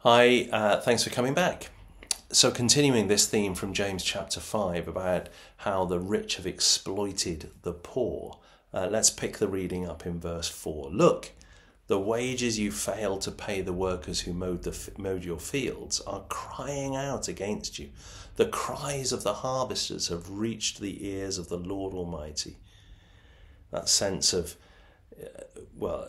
Hi, uh, thanks for coming back. So, continuing this theme from James chapter 5 about how the rich have exploited the poor, uh, let's pick the reading up in verse 4. Look, the wages you failed to pay the workers who mowed, the, mowed your fields are crying out against you. The cries of the harvesters have reached the ears of the Lord Almighty. That sense of, uh, well,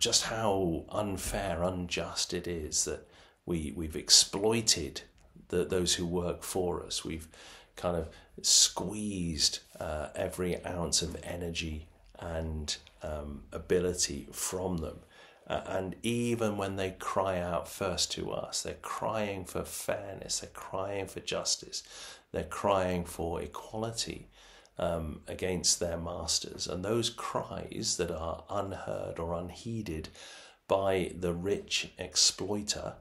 just how unfair, unjust it is that we, we've exploited the, those who work for us. We've kind of squeezed uh, every ounce of energy and um, ability from them. Uh, and even when they cry out first to us, they're crying for fairness, they're crying for justice, they're crying for equality um, against their masters. And those cries that are unheard or unheeded by the rich exploiter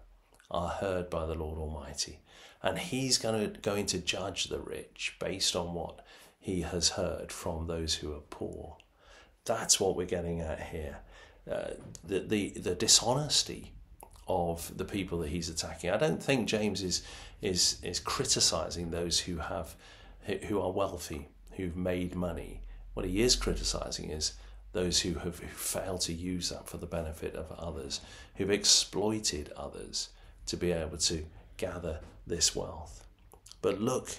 are heard by the Lord Almighty. And He's going to, going to judge the rich based on what He has heard from those who are poor. That's what we're getting at here. Uh, the, the, the dishonesty of the people that he's attacking. I don't think James is is is criticizing those who have who are wealthy, who've made money. What he is criticizing is those who have failed to use that for the benefit of others, who've exploited others to be able to gather this wealth. But look,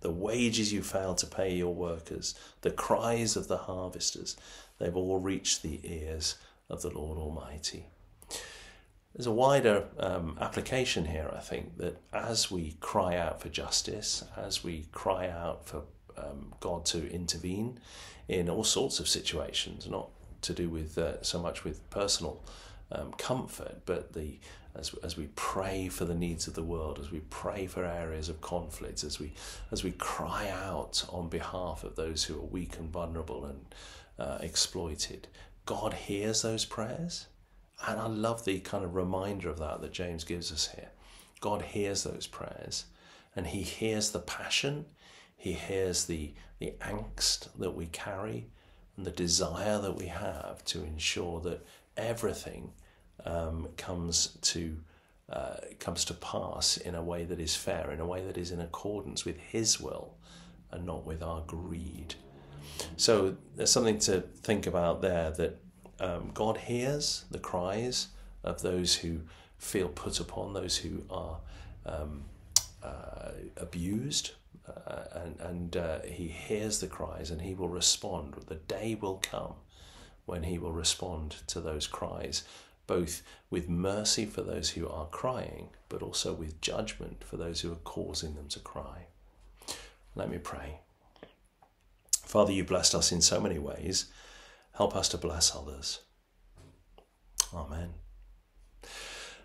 the wages you failed to pay your workers, the cries of the harvesters, they've all reached the ears of the Lord Almighty. There's a wider um, application here, I think, that as we cry out for justice, as we cry out for um, God to intervene in all sorts of situations, not to do with uh, so much with personal um, comfort, but the as, as we pray for the needs of the world, as we pray for areas of conflict, as we as we cry out on behalf of those who are weak and vulnerable and uh, exploited, God hears those prayers. And I love the kind of reminder of that that James gives us here. God hears those prayers and He hears the passion, He hears the, the angst that we carry and the desire that we have to ensure that everything um, comes to uh, comes to pass in a way that is fair, in a way that is in accordance with His will and not with our greed. So there's something to think about there that um, God hears the cries of those who feel put upon, those who are um, uh, abused, uh, and, and uh, He hears the cries and He will respond. The day will come when He will respond to those cries, both with mercy for those who are crying, but also with judgment for those who are causing them to cry. Let me pray. Father, you blessed us in so many ways. Help us to bless others. Amen.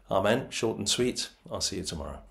Amen. Short and sweet. I'll see you tomorrow.